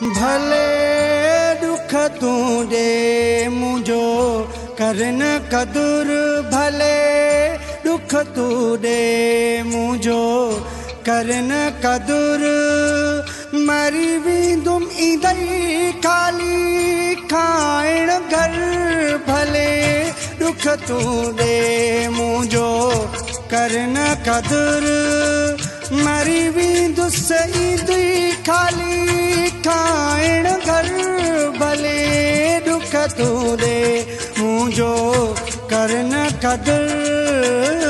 ڀلي دک تون ڏي منهنجو ڪرن قدر ڀلي دک تون ڏي منهنجو ڪرن قدر. مري ويندم ايندئي خالي کائڻ گهر ڀلي دک تون ڏي منهنجو ڪرن قدر. مري ويندس ايندئي خالي ڀلي دک تون ڏي منهنجو ڪرن قدر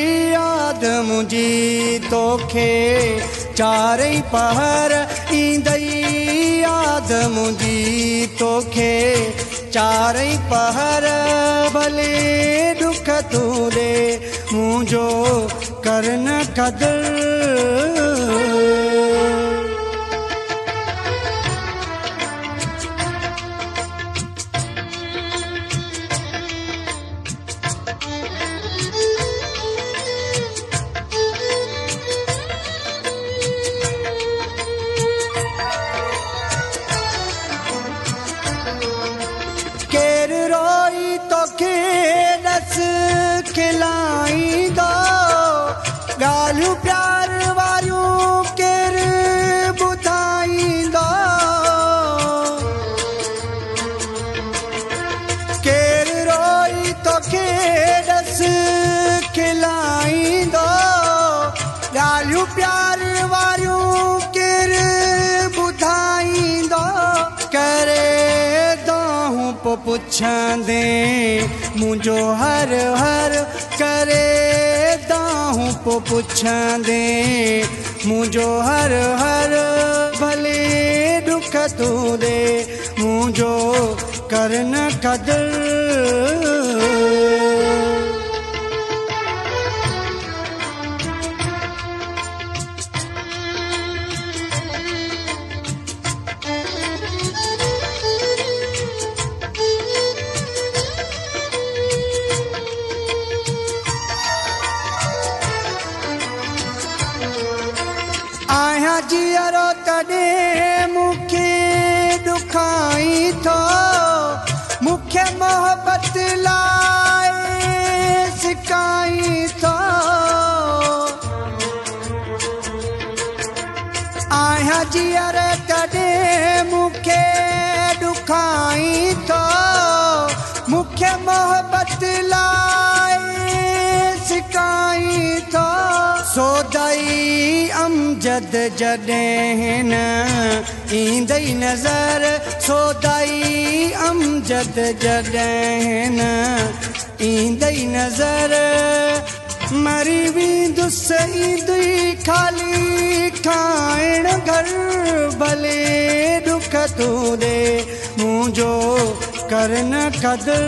منهنجي توکي چارئي پهر ايندئي ياد منهنجي. توکي چارئي پهر ڀلي دک تون ڏي منهنجو ڪرن قدر. ڪير पुछंदे मुझो हर हर करे, दाहूं पो पुछंदे मुझो हर हर भले दुख तू दे मुझो करन कदुर। جيئرو تڏهن مون کي ڏکائي ٿو. مون کي محبت لاءِ آهيان جيئر تڏهن مون کي ڏکائي ٿو अमजद जॾहिं न ईंदई नज़र सोदाई अमजद जॾहिं न ईंदई नज़र मरी वेंदुसि ईंदई ख़ाली खाइण घर भले दुख तूं ॾे मुंहिंजो करन कदुर